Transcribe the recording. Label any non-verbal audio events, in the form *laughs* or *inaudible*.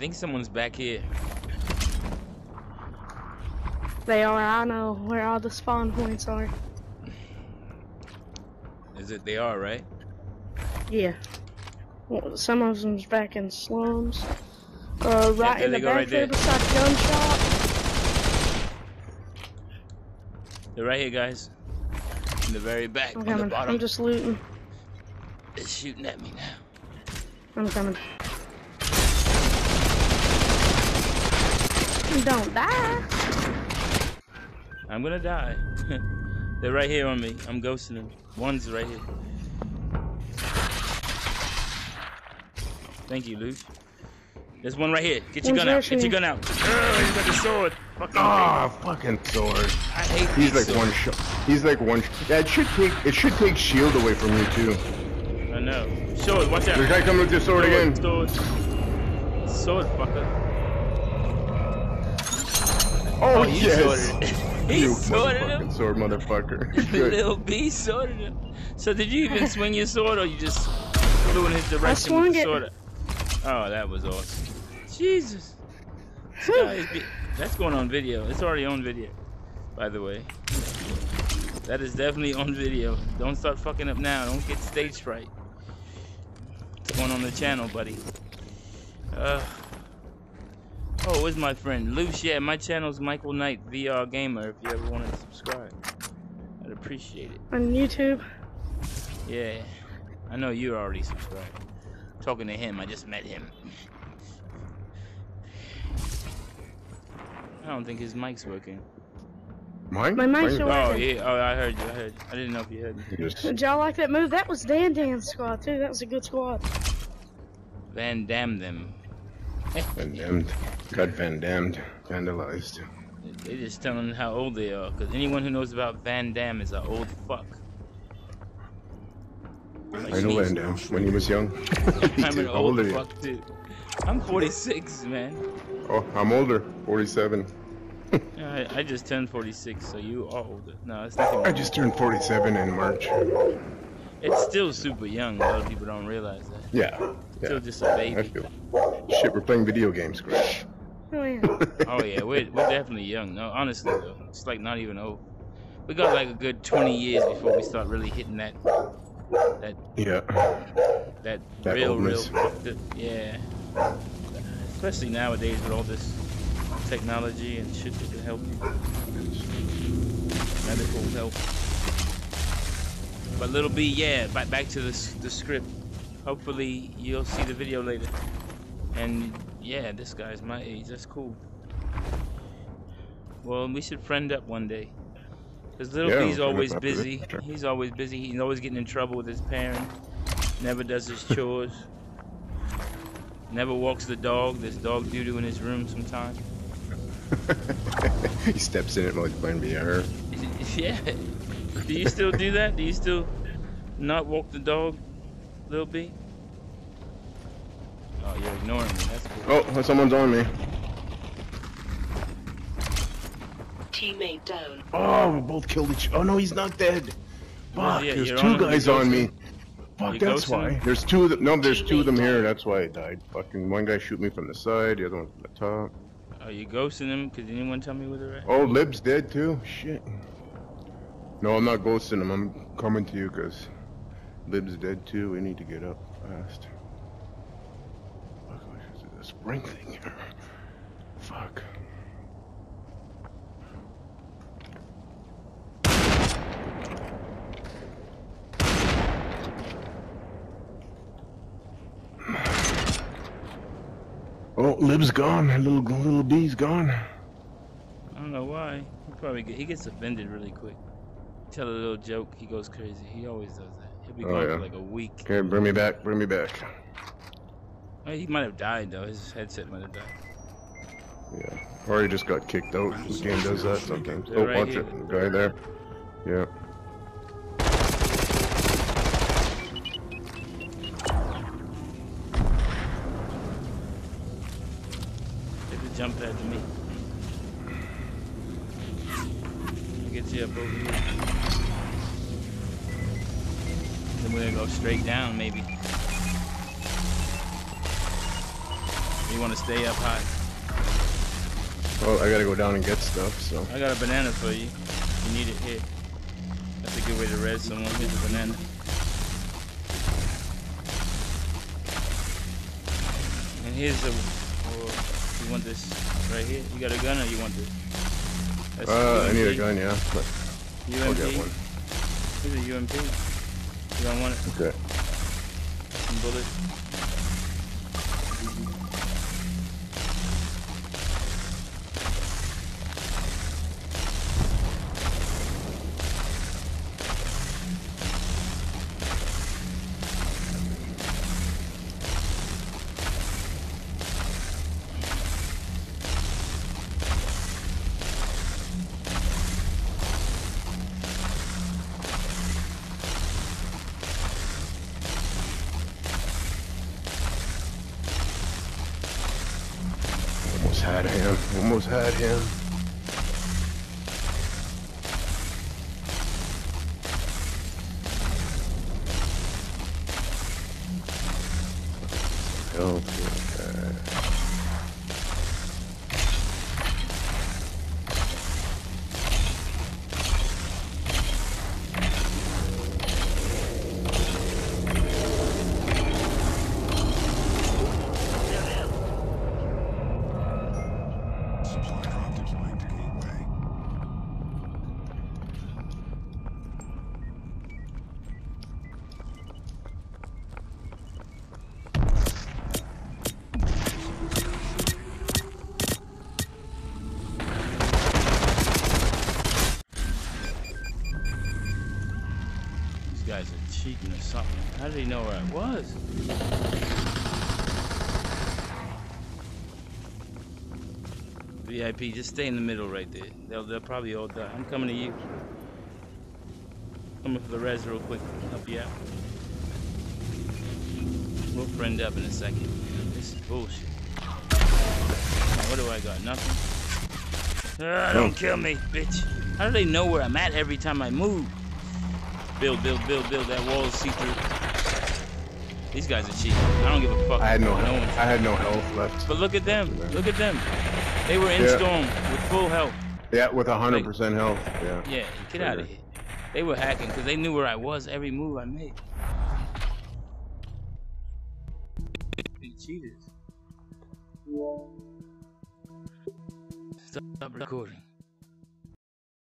think someone's back here. They are. I know where all the spawn points are. Is it they are, right? Yeah. Well, some of them's back in slums. Uh, right there in the back right there there. beside the gun shop. They're right here, guys. In the very back, I'm on the bottom. I'm just looting. They're shooting at me now. I'm coming. Don't die. I'm gonna die. *laughs* They're right here on me. I'm ghosting them. One's right here. Thank you, Luke. There's one right here. Get your gun out. Get your gun out. Oh, he's got the sword. Fucking Ah, fucking sword. I hate He's these like swords. one shot. He's like one. Yeah, it should take. It should take shield away from you too. I know. Sword, watch out. There's a guy coming with your sword again. Sword. Sword, fucker. Oh, he yes. sworded it. *laughs* he You sworded motherfucking him. sword, motherfucker. Good. *laughs* *laughs* Little B sworded him. So did you even swing your sword, or you just flew in his direction swung with the it. Oh, that was awesome. Jesus. This guy is be- That's going on video. It's already on video, by the way. That is definitely on video. Don't start fucking up now. Don't get stage fright. It's going on the channel, buddy. Uh, oh, where's my friend? Luce, yeah, my channel's Mykill Knight VR Gamer if you ever want to subscribe. I'd appreciate it. On YouTube. Yeah, I know you're already subscribed. Talking to him, I just met him. I don't think his mic's working. Mine? My mic's Mine- working. Oh yeah, oh I heard you. I heard. You. I didn't know if you heard me. Yes. Did y'all like that move? That was Dan Dan's squad too. That was a good squad. Van Damme them. Van damned. Got Van damned. Vandalized. They just telling how old they are, cause anyone who knows about Van Damme is an old fuck. Like I know. Van Damme when he was young. *laughs* *laughs* I'm an old old fuck too. I'm 46, man. Oh, I'm older. 47. *laughs* I, I just turned 46, so you are older. No, it's nothing. I just turned 47 in March. It's still super young. A lot of people don't realize that. Yeah. Still Yeah. just a baby. feel. Shit, we're playing video games, Chris. Oh yeah. Oh yeah, we're, we're definitely young. No, honestly though, it's like not even old. We got like a good 20 years before we start really hitting that that Yeah. that, That real real oldness. fucked up- yeah. Especially nowadays with all this technology and shit that can help you. Medical help. But little B, yeah, back back to the the script. Hopefully you'll see the video later. And yeah, this guy's my age. That's cool. Well, we should friend up one day. Cause little Yeah, B's always up after this, busy. He's always busy. He's always getting in trouble with his parents. Never does his chores. Never walks the dog. There's dog doo doo in his room sometimes. *laughs* he steps in it while he's playing VR. yeah. Do you still do that? Do you still not walk the dog, Lil B? Oh, you're ignoring me. That's cool. Oh, someone's on me. Teammate down. Oh, we both killed each. Oh no, he's not dead. Fuck, Yeah, there's two guys on me. ghosted Fuck, You that's why. him? There's two of them. No, there's two of them here. That's why I died. Fucking one guy shoot me from the side, the other one from the top. Are you ghosting him? Could anyone tell me where they're at? Oh, Lib's dead too. Shit. No, I'm not ghosting him. I'm coming to you because Lib's dead too. We need to get up fast. Fuck, I should do the spring thing here. Fuck. Oh, Lib's gone. Little little B's gone. I don't know why. He probably get, he gets offended really quick. Tell a little joke, he goes crazy. He always does that. He'll be Oh, gone yeah. for like a week. Okay, bring me back. Bring me back. Oh, he might have died though. His headset might have died. Yeah. Or he just got kicked out. This game does that sometimes. They're Oh, right watch here. it. Guy there. Yeah. They just jump pad to me. I'll get you up over here. Then we're gonna go straight down, maybe. You want to stay up high? Well, I gotta go down and get stuff, so. I got a banana for you. You need it here. That's a good way to res someone. Here's a banana. And here's the. Oh, you want this right here? You got a gun or you want this? Uh, I need a gun, yeah, but I'll UMP. get one. Here's a UMP. You don't want it? Okay. Some bullets. Had him. Almost had him. Health, okay. Guys are cheating or something. How did he know where I was? VIP, just stay in the middle right there. They'll, they'll probably all die. I'm coming to you. Coming for the res real quick. Help you out. We'll friend up in a second. This is bullshit. What do I got? Nothing? Ah, don't kill me, bitch. How do they know where I'm at every time I move? Build, build, build, build. That wall is see-through. These guys are cheating. I don't give a fuck. I had no one. health. I had no health left. But look at them. Look at them. They were in Yeah. storm with full health. Yeah, with a hundred percent health. Yeah. Yeah, get out of here. They were hacking because they knew where I was every move I made. They cheaters. Stop recording.